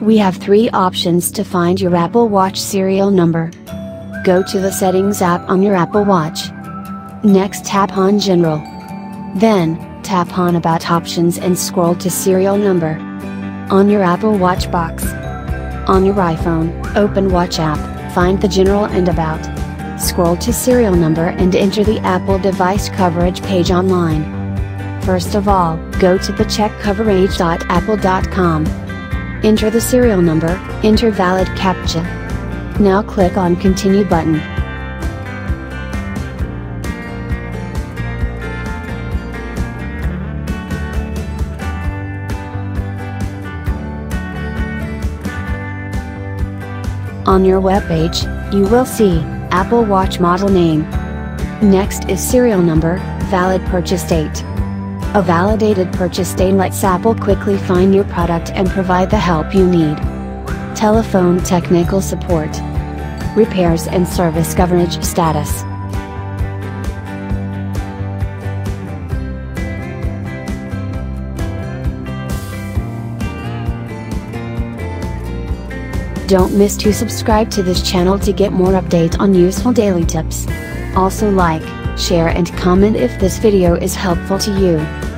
We have three options to find your Apple Watch serial number. Go to the Settings app on your Apple Watch. Next tap on General. Then, tap on About Options and scroll to Serial Number. On your Apple Watch box. On your iPhone, open Watch app, find the General and About. Scroll to Serial Number and enter the Apple device coverage page online. First of all, go to the checkcoverage.apple.com. Enter the serial number, enter valid CAPTCHA. Now click on Continue button. On your web page, you will see Apple Watch model name. Next is serial number, valid purchase date. A validated purchase lets Apple quickly find your product and provide the help you need. Telephone technical support. Repairs and service coverage status. Don't miss to subscribe to this channel to get more updates on useful daily tips. Also like, share and comment if this video is helpful to you.